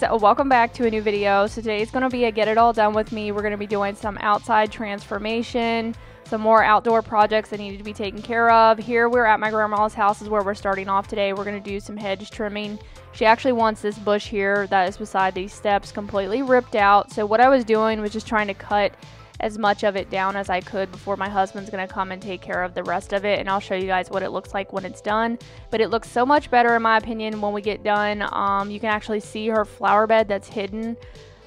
guys, uh, welcome back to a new video. So today's going to be a get it all done with me. We're going to be doing some outside transformation, some more outdoor projects that needed to be taken care of. Here we're at my grandma's house is where we're starting off today. We're going to do some hedge trimming. She actually wants this bush here that is beside these steps completely ripped out. So what I was doing was just trying to cut as much of it down as I could before my husband's going to come and take care of the rest of it. And I'll show you guys what it looks like when it's done. But it looks so much better in my opinion when we get done. Um, you can actually see her flower bed that's hidden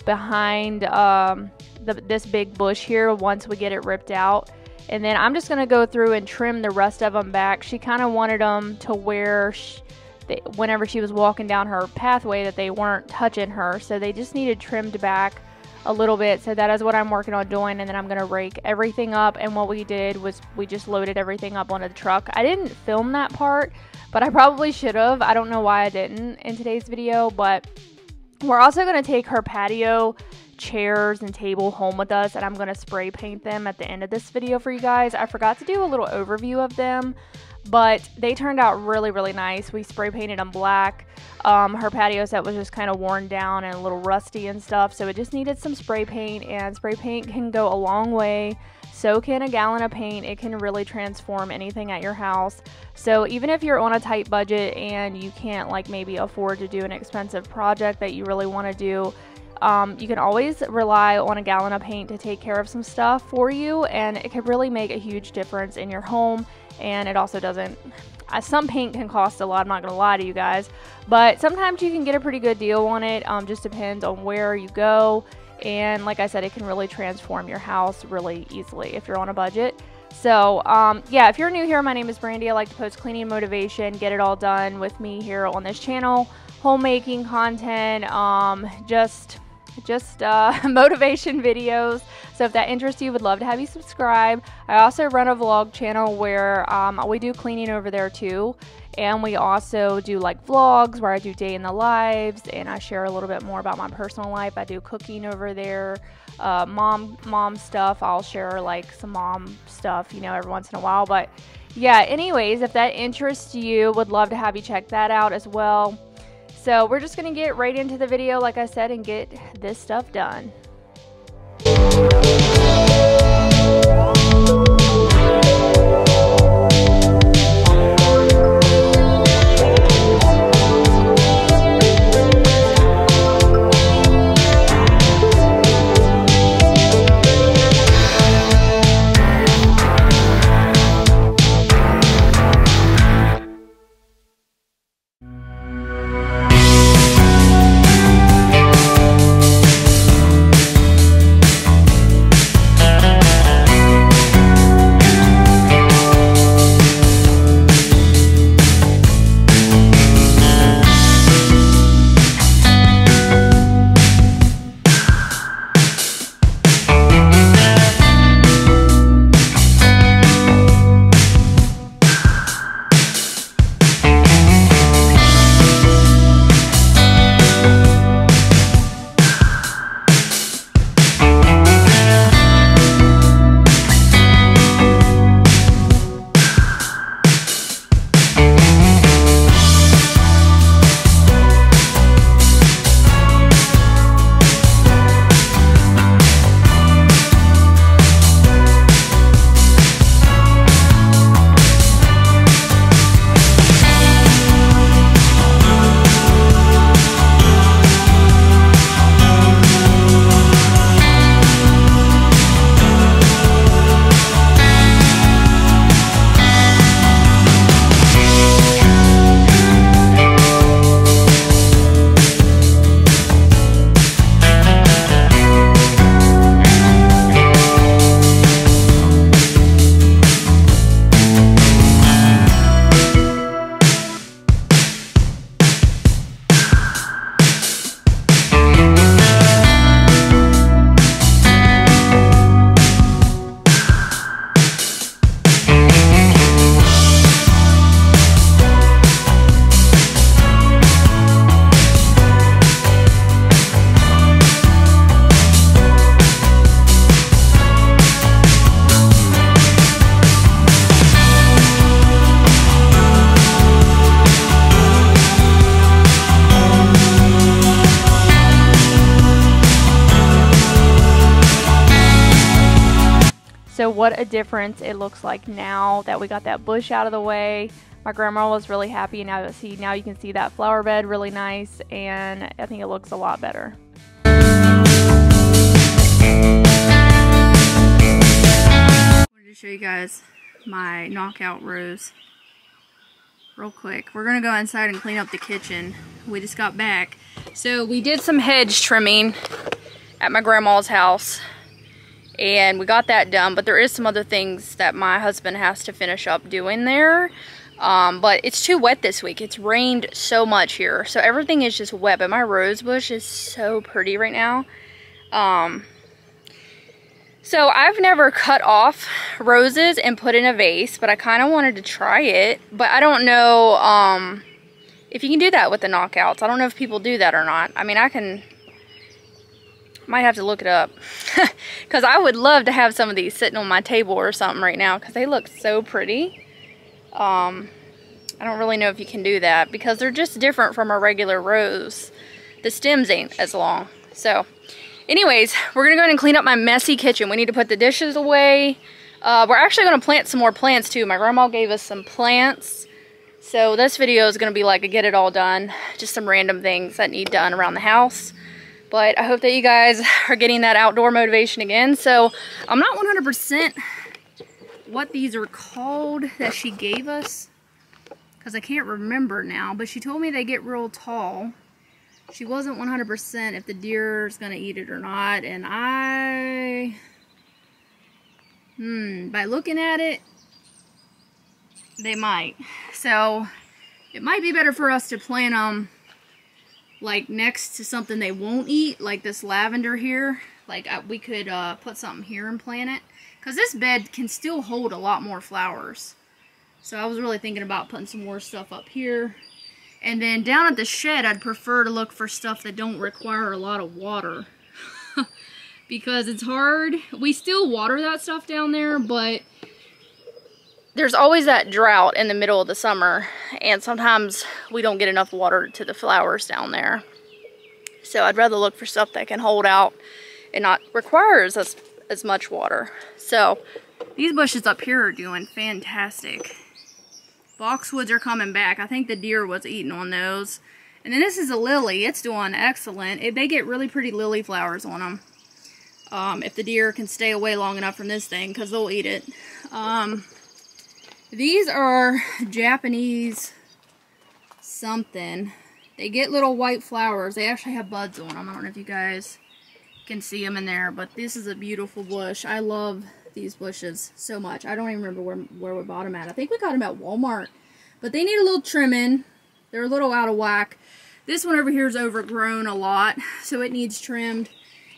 behind um, the, this big bush here once we get it ripped out. And then I'm just going to go through and trim the rest of them back. She kind of wanted them to where she, they, whenever she was walking down her pathway that they weren't touching her. So they just needed trimmed back a little bit. So that is what I'm working on doing. And then I'm going to rake everything up. And what we did was we just loaded everything up on a truck. I didn't film that part, but I probably should have. I don't know why I didn't in today's video, but we're also going to take her patio chairs and table home with us and I'm going to spray paint them at the end of this video for you guys. I forgot to do a little overview of them but they turned out really really nice. We spray painted them black. Um, her patio set was just kind of worn down and a little rusty and stuff so it just needed some spray paint and spray paint can go a long way. So can a gallon of paint. It can really transform anything at your house. So even if you're on a tight budget and you can't like maybe afford to do an expensive project that you really want to do um, you can always rely on a gallon of paint to take care of some stuff for you and it can really make a huge difference in your home and it also doesn't uh, some paint can cost a lot i'm not gonna lie to you guys but sometimes you can get a pretty good deal on it um, just depends on where you go and like i said it can really transform your house really easily if you're on a budget. So um, yeah if you're new here my name is brandy i like to post cleaning motivation get it all done with me here on this channel homemaking content um, just just uh, motivation videos. So if that interests you, would love to have you subscribe. I also run a vlog channel where um, we do cleaning over there too. And we also do like vlogs where I do day in the lives and I share a little bit more about my personal life. I do cooking over there, uh, mom mom stuff. I'll share like some mom stuff, you know, every once in a while. But yeah, anyways, if that interests you, would love to have you check that out as well. So we're just going to get right into the video, like I said, and get this stuff done. What a difference it looks like now that we got that bush out of the way. My grandma was really happy and now see now you can see that flower bed really nice and I think it looks a lot better. I wanted to show you guys my knockout rose real quick. We're gonna go inside and clean up the kitchen. We just got back. So we did some hedge trimming at my grandma's house and we got that done but there is some other things that my husband has to finish up doing there. Um, but it's too wet this week. It's rained so much here. So everything is just wet but my rose bush is so pretty right now. Um, so I've never cut off roses and put in a vase but I kind of wanted to try it. But I don't know um, if you can do that with the knockouts. I don't know if people do that or not. I mean I can might have to look it up. Because I would love to have some of these sitting on my table or something right now. Because they look so pretty. Um, I don't really know if you can do that. Because they're just different from a regular rose. The stems ain't as long. So, anyways, we're going to go ahead and clean up my messy kitchen. We need to put the dishes away. Uh, we're actually going to plant some more plants too. My grandma gave us some plants. So this video is going to be like a get it all done. Just some random things that need done around the house. But I hope that you guys are getting that outdoor motivation again. So I'm not 100% what these are called that she gave us. Because I can't remember now. But she told me they get real tall. She wasn't 100% if the deer is going to eat it or not. And I... Hmm, by looking at it, they might. So, it might be better for us to plant them like next to something they won't eat, like this lavender here. Like I, we could uh, put something here and plant it. Because this bed can still hold a lot more flowers. So I was really thinking about putting some more stuff up here. And then down at the shed, I'd prefer to look for stuff that don't require a lot of water. because it's hard. We still water that stuff down there, but there's always that drought in the middle of the summer and sometimes we don't get enough water to the flowers down there. So I'd rather look for stuff that can hold out and not requires as, as much water. So these bushes up here are doing fantastic. Boxwoods are coming back. I think the deer was eating on those. And then this is a lily. It's doing excellent. It, they get really pretty lily flowers on them. Um, if the deer can stay away long enough from this thing because they'll eat it. Um, these are Japanese something. They get little white flowers. They actually have buds on them. I don't know if you guys can see them in there, but this is a beautiful bush. I love these bushes so much. I don't even remember where, where we bought them at. I think we got them at Walmart, but they need a little trimming. They're a little out of whack. This one over here is overgrown a lot, so it needs trimmed.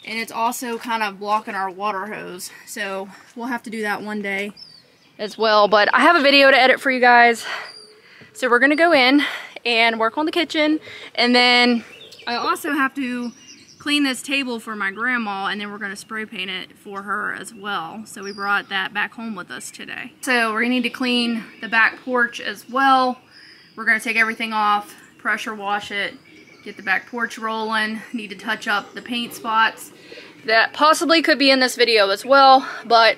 And it's also kind of blocking our water hose. So we'll have to do that one day as well. But I have a video to edit for you guys. So we're to go in and work on the kitchen. And then I also have to clean this table for my grandma and then we're to spray paint it for her as well. So we brought that back home with us today. So we're to need to clean the back porch as well. We're to take everything off, pressure wash it, get the back porch rolling, need to touch up the paint spots. That possibly could be in this video as well, but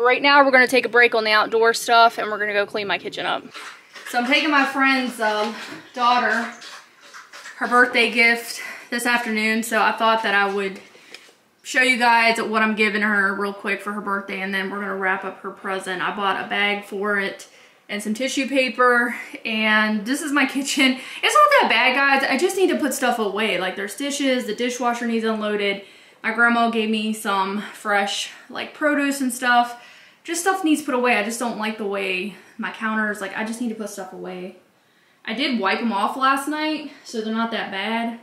but right now we're to take a break on the outdoor stuff and we're to go clean my kitchen up. So I'm taking my friend's um, daughter, her birthday gift this afternoon. So I thought that I would show you guys what I'm giving her real quick for her birthday and then we're to wrap up her present. I bought a bag for it and some tissue paper and this is my kitchen. It's not that bad guys, I just need to put stuff away. Like there's dishes, the dishwasher needs unloaded. My grandma gave me some fresh like produce and stuff just stuff needs put away. I just don't like the way my counters, like I just need to put stuff away. I did wipe them off last night, so they're not that bad.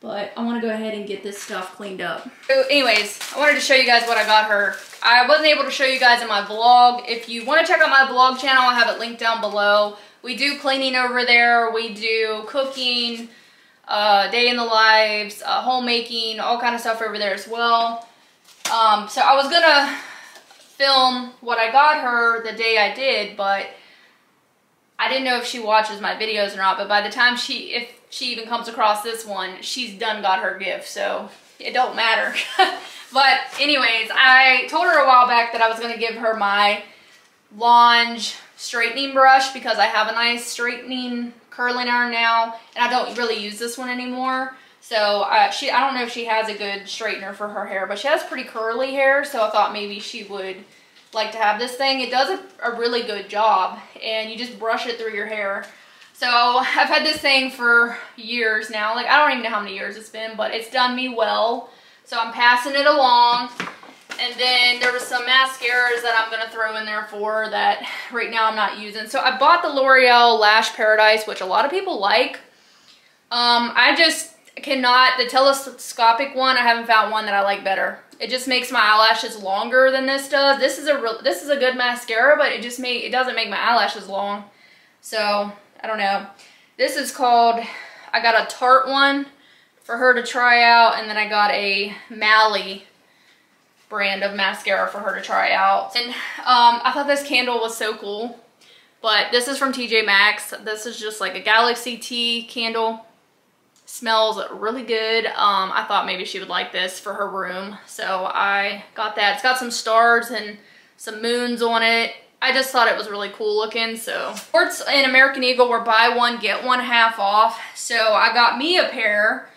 But I want to go ahead and get this stuff cleaned up. So anyways, I wanted to show you guys what I got her. I wasn't able to show you guys in my vlog. If you want to check out my vlog channel, I have it linked down below. We do cleaning over there. We do cooking, uh, day in the lives, uh, homemaking, all kind of stuff over there as well. Um, so I was going to film what I got her the day I did, but I didn't know if she watches my videos or not, but by the time she, if she even comes across this one, she's done got her gift, so it don't matter. but anyways, I told her a while back that I was going to give her my L'ange straightening brush because I have a nice straightening curling iron now and I don't really use this one anymore. So uh, she, I don't know if she has a good straightener for her hair, but she has pretty curly hair. So I thought maybe she would like to have this thing. It does a, a really good job and you just brush it through your hair. So I've had this thing for years now. Like I don't even know how many years it's been, but it's done me well. So I'm passing it along. And then there was some mascaras that I'm going to throw in there for that right now I'm not using. So I bought the L'Oreal Lash Paradise, which a lot of people like. Um, I just cannot, the telescopic one, I haven't found one that I like better. It just makes my eyelashes longer than this does. This is a real, this is a good mascara, but it just make it doesn't make my eyelashes long. So, I don't know. This is called, I got a Tarte one for her to try out, and then I got a Mally brand of mascara for her to try out. And um, I thought this candle was so cool. But this is from TJ Maxx. This is just like a Galaxy Tea candle. Smells really good. Um, I thought maybe she would like this for her room. So I got that. It's got some stars and some moons on it. I just thought it was really cool looking. So Sports and American Eagle were buy one, get one half off. So I got me a pair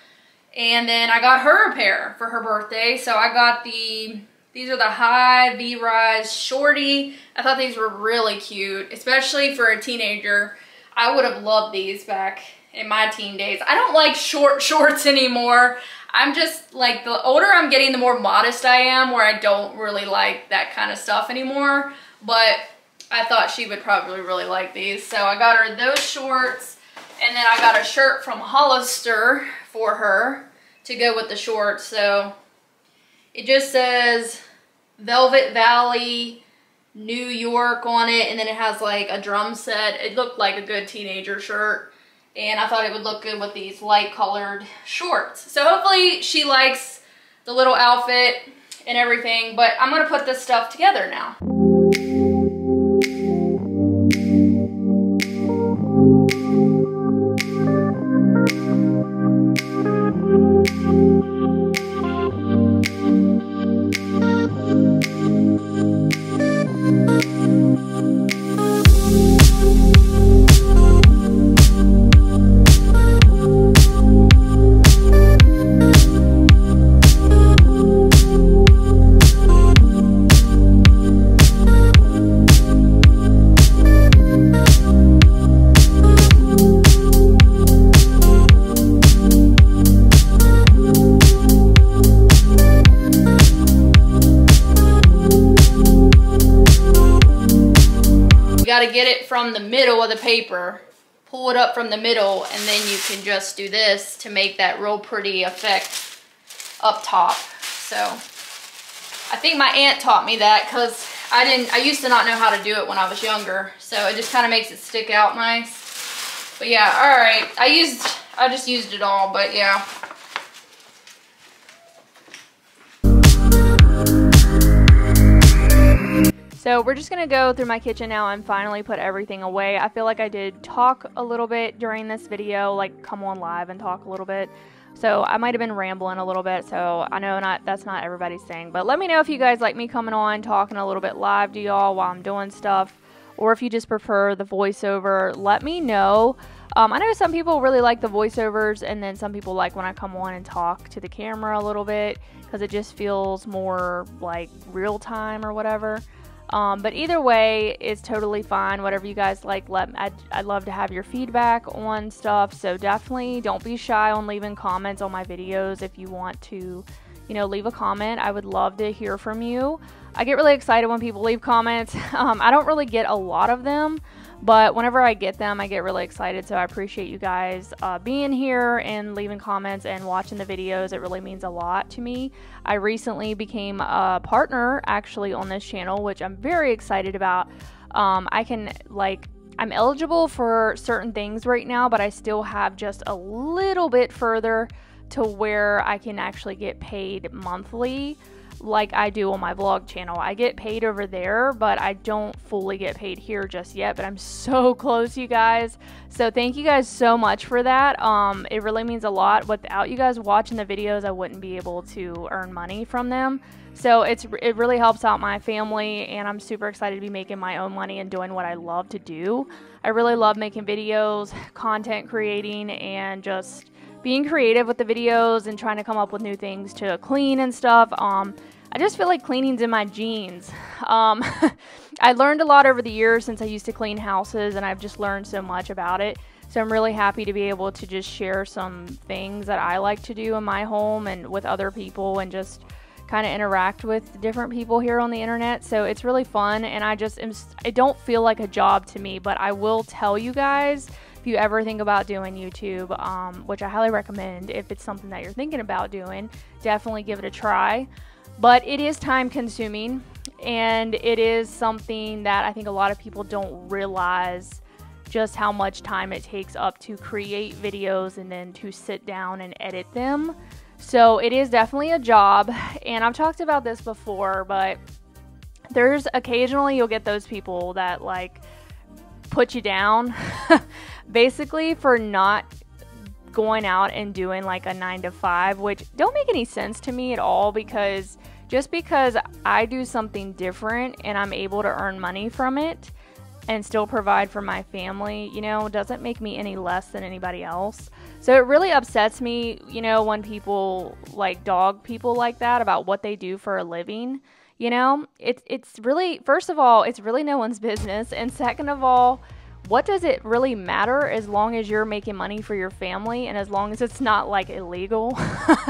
and then I got her a pair for her birthday. So I got the, these are the high V-Rise Shorty. I thought these were really cute, especially for a teenager. I would have loved these back in my teen days. I don't like short shorts anymore. I'm just like, the older I'm getting, the more modest I am, where I don't really like that kind of stuff anymore. But I thought she would probably really like these. So I got her those shorts. And then I got a shirt from Hollister for her to go with the shorts. So it just says Velvet Valley, New York on it. And then it has like a drum set. It looked like a good teenager shirt. And I thought it would look good with these light colored shorts. So hopefully she likes the little outfit and everything. But I'm to put this stuff together now. To get it from the middle of the paper, pull it up from the middle, and then you can just do this to make that real pretty effect up top. So I think my aunt taught me that because I didn't, I used to not know how to do it when I was younger. So it just kind of makes it stick out nice. But yeah, all right. I used, I just used it all, but yeah. So we're just to go through my kitchen now and finally put everything away. I feel like I did talk a little bit during this video, like come on live and talk a little bit. So I might have been rambling a little bit, so I know not that's not everybody's thing. But let me know if you guys like me coming on, talking a little bit live to y'all while I'm doing stuff. Or if you just prefer the voiceover, let me know. Um, I know some people really like the voiceovers, and then some people like when I come on and talk to the camera a little bit because it just feels more like real time or whatever. Um, but either way, it's totally fine. Whatever you guys like, let I'd, I'd love to have your feedback on stuff. So definitely don't be shy on leaving comments on my videos if you want to, you know, leave a comment. I would love to hear from you. I get really excited when people leave comments. Um, I don't really get a lot of them, but whenever I get them, I get really excited. So I appreciate you guys uh, being here and leaving comments and watching the videos. It really means a lot to me. I recently became a partner actually on this channel, which I'm very excited about. Um, I can like I'm eligible for certain things right now, but I still have just a little bit further to where I can actually get paid monthly. Like I do on my vlog channel. I get paid over there, but I don't fully get paid here just yet, but I'm so close, you guys. So thank you guys so much for that. Um, it really means a lot. Without you guys watching the videos, I wouldn't be able to earn money from them. So it's it really helps out my family, and I'm super excited to be making my own money and doing what I love to do. I really love making videos, content creating, and just being creative with the videos and trying to come up with new things to clean and stuff. Um, I just feel like cleaning's in my genes. Um, I learned a lot over the years since I used to clean houses, and I've just learned so much about it. So I'm really happy to be able to just share some things that I like to do in my home and with other people and just kind of interact with different people here on the internet. So it's really fun, and I just am, I don't feel like a job to me, but I will tell you guys if you ever think about doing YouTube, um, which I highly recommend if it's something that you're thinking about doing, definitely give it a try. But it is time consuming, and it is something that I think a lot of people don't realize just how much time it takes up to create videos and then to sit down and edit them. So it is definitely a job, and I've talked about this before, but there's occasionally you'll get those people that like put you down basically for not going out and doing like a 9 to 5 which don't make any sense to me at all because just because I do something different and I'm able to earn money from it and still provide for my family, you know, doesn't make me any less than anybody else. So it really upsets me, you know, when people like dog people like that about what they do for a living. You know, it's it's really first of all, it's really no one's business, and second of all, what does it really matter as long as you're making money for your family and as long as it's not like illegal?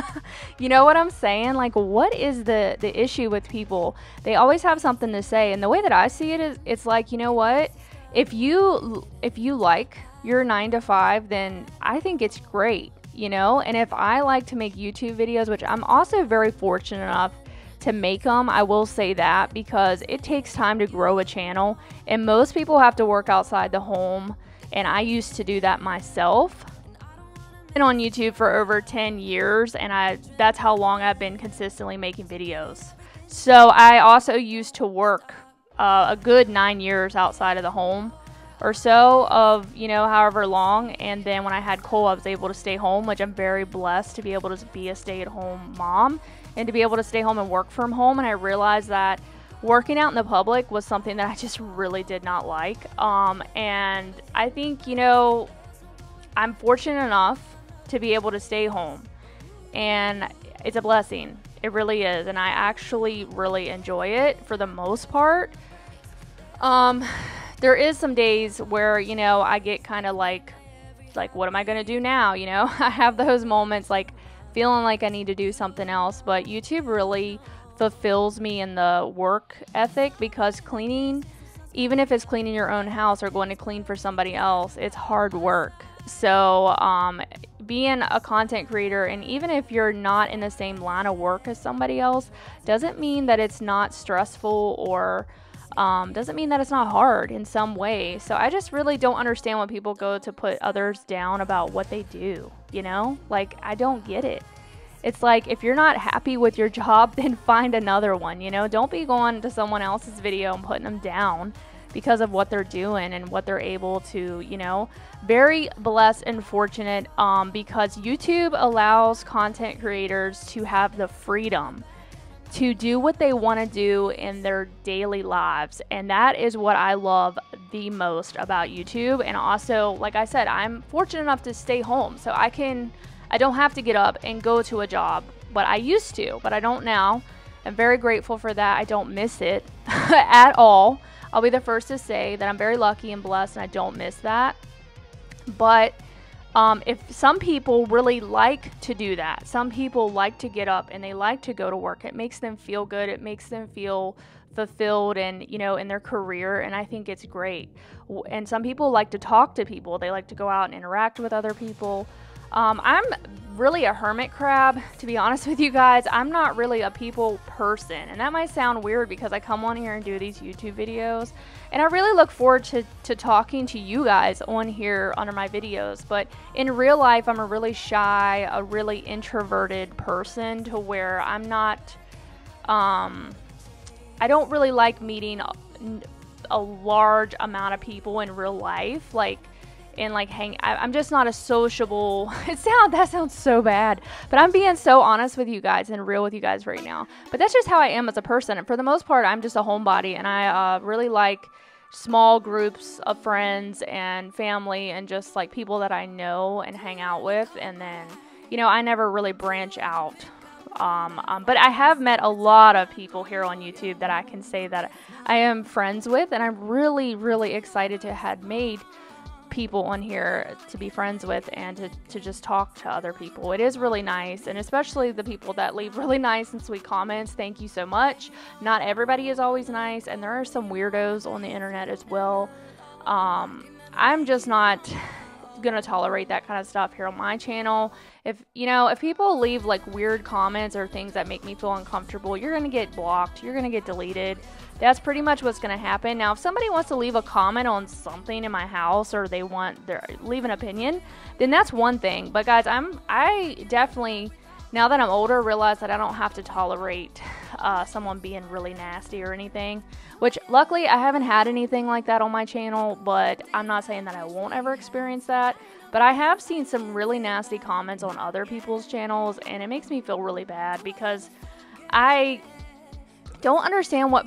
you know what I'm saying? Like what is the the issue with people? They always have something to say and the way that I see it is it's like, you know what? If you if you like your 9 to 5, then I think it's great, you know? And if I like to make YouTube videos, which I'm also very fortunate enough to make them. I will say that because it takes time to grow a channel, and most people have to work outside the home. And I used to do that myself. I've Been on YouTube for over 10 years, and I that's how long I've been consistently making videos. So I also used to work uh, a good nine years outside of the home or so of you know however long and then when i had cole i was able to stay home which i'm very blessed to be able to be a stay-at-home mom and to be able to stay home and work from home. And I realized that working out in the public was something that I just really did not like. Um, and I think, you know, I'm fortunate enough to be able to stay home. And it's a blessing. It really is. And I actually really enjoy it for the most part. Um, there is some days where, you know, I get kind of like, like, what am I going to do now? You know, I have those moments like, feeling like I need to do something else. But YouTube really fulfills me in the work ethic because cleaning, even if it's cleaning your own house or going to clean for somebody else, it's hard work. So, um, being a content creator, and even if you're not in the same line of work as somebody else, doesn't mean that it's not stressful or um, doesn't mean that it's not hard in some way. So I just really don't understand when people go to put others down about what they do you know? Like, I don't get it. It's like if you're not happy with your job, then find another one, you know? Don't be going to someone else's video and putting them down because of what they're doing and what they're able to, you know. Very blessed and fortunate um, because YouTube allows content creators to have the freedom to do what they want to do in their daily lives. And that is what I love the most about YouTube. And also, like I said, I'm fortunate enough to stay home. So I can, I don't have to get up and go to a job. But I used to, but I don't now. I'm very grateful for that. I don't miss it at all. I'll be the first to say that I'm very lucky and blessed and I don't miss that. But um, if some people really like to do that, some people like to get up and they like to go to work. It makes them feel good. It makes them feel fulfilled and you know in their career and i think it's great and some people like to talk to people they like to go out and interact with other people um, I'm really a hermit crab, to be honest with you guys. I'm not really a people person, and that might sound weird because I come on here and do these YouTube videos, and I really look forward to, to talking to you guys on here under my videos. But in real life, I'm a really shy, a really introverted person to where I'm not Um, I don't really like meeting a, a large amount of people in real life. Like, and like hang I, am just not a sociable it sound that sounds so bad but i'm being so honest with you guys and real with you guys right now. But that's just how i am as a person and for the most part i'm just a homebody and i uh, really like small groups of friends and family and just like people that i know and hang out with and then you know i never really branch out. Um, um, but I have met a lot of people here on YouTube that I can say that I am friends with, and I'm really, really excited to have made people on here to be friends with and to, to just talk to other people. It is really nice, and especially the people that leave really nice and sweet comments. Thank you so much. Not everybody is always nice, and there are some weirdos on the internet as well. Um, I'm just not gonna tolerate that kind of stuff here on my channel. If you know, if people leave like weird comments or things that make me feel uncomfortable, you're gonna get blocked. You're gonna get deleted that's pretty much what's going to happen. Now, if somebody wants to leave a comment on something in my house or they want their leave an opinion, then that's one thing. But guys, I'm I definitely now that I'm older realize that I don't have to tolerate uh, someone being really nasty or anything. Which luckily I haven't had anything like that on my channel, but I'm not saying that I won't ever experience that. But I have seen some really nasty comments on other people's channels, and it makes me feel really bad because I don't understand what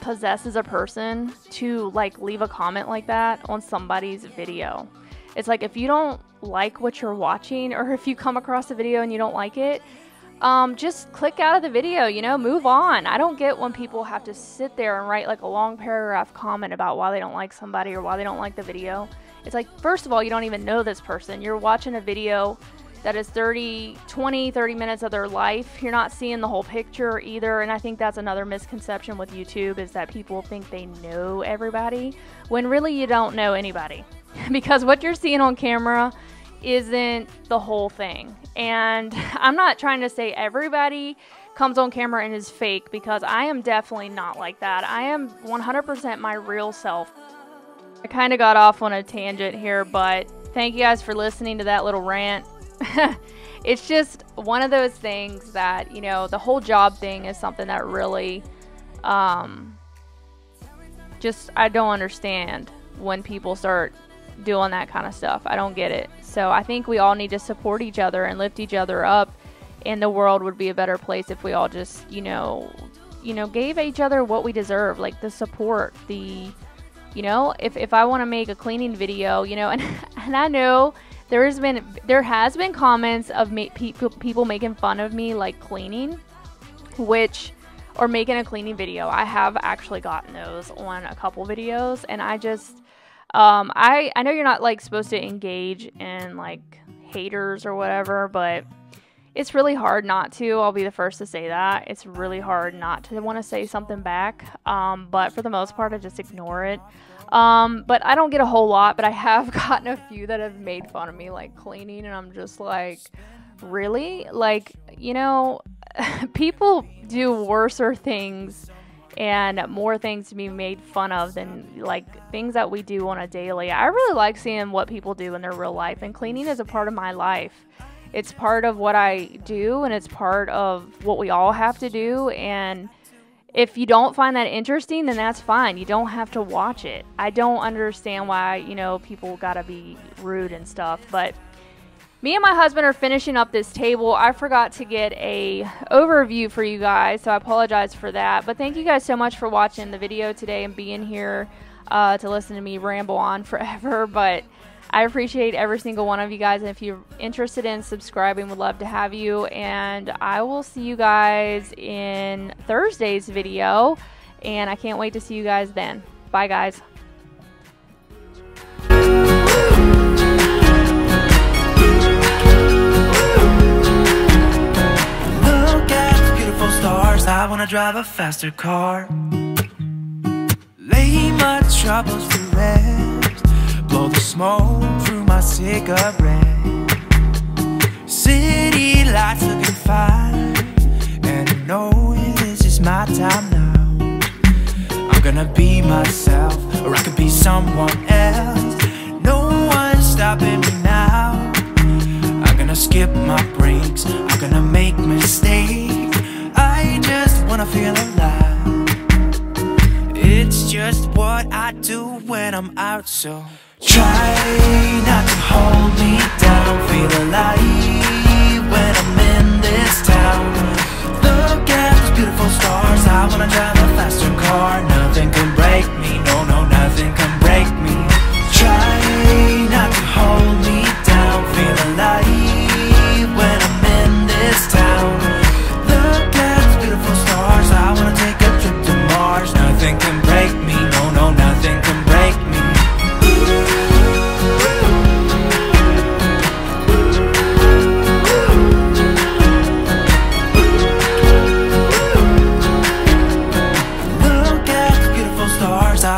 possesses a person to like leave a comment like that on somebody's video. It's like if you don't like what you're watching or if you come across a video and you don't like it, um, just click out of the video, you know, move on. I don't get when people have to sit there and write like a long paragraph comment about why they don't like somebody or why they don't like the video. It's like, first of all, you don't even know this person. You're watching a video that is 30, 20, 30 minutes of their life. You're not seeing the whole picture either. And I think that's another misconception with YouTube is that people think they know everybody when really you don't know anybody. because what you're seeing on camera isn't the whole thing. And I'm not trying to say everybody comes on camera and is fake because I am definitely not like that. I am 100% my real self. I kind of got off on a tangent here, but thank you guys for listening to that little rant. it's just one of those things that, you know, the whole job thing is something that really um just I don't understand when people start doing that kind of stuff. I don't get it. So I think we all need to support each other and lift each other up and the world would be a better place if we all just, you know, you know, gave each other what we deserve, like the support, the you know, if if I want to make a cleaning video, you know, and and I know there has been there has been comments of ma- people people making fun of me like cleaning, which or making a cleaning video. I have actually gotten those on a couple videos, and I just um, I I know you're not like supposed to engage in like haters or whatever, but it's really hard not to. I'll be the first to say that. It's really hard not to want to say something back. Um, but for the most part, I just ignore it. Um, but I don't get a whole lot, but I have gotten a few that have made fun of me, like cleaning, and I'm just like, really? Like, you know, people do worser things and more things to be made fun of than like things that we do on a daily. I really like seeing what people do in their real life, and cleaning is a part of my life. It's part of what I do, and it's part of what we all have to do, and if you don't find that interesting, then that's fine. You don't have to watch it. I don't understand why, you know, people gotta be rude and stuff. But me and my husband are finishing up this table. I forgot to get a overview for you guys, so I apologize for that. But thank you guys so much for watching the video today and being here uh, to listen to me ramble on forever. But I appreciate every single one of you guys. And if you're interested in subscribing, would love to have you. And I will see you guys in Thursday's video. And I can't wait to see you guys then. Bye, guys. I wanna drive a faster car Lay my troubles to rest all the smoke through my cigarette. City lights looking fine, and I know this is my time now. I'm gonna be myself, or I could be someone else. No one's stopping me now. I'm gonna skip my breaks, I'm gonna make mistakes. I just wanna feel alive. It's just what I do when I'm out, so try not to hold me down. Feel alive when I'm in this town. Look at those beautiful stars. I wanna drive a faster car. Nothing can break me. No, no, nothing can break me. Try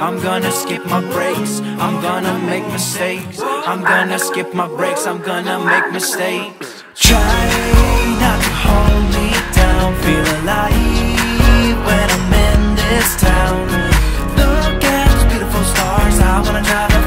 I'm gonna skip my breaks. I'm gonna make mistakes. I'm gonna skip my breaks. I'm gonna make mistakes. Try not to hold me down. Feel alive when I'm in this town. Look at those beautiful stars. I wanna drive.